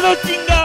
Ricardo chinga.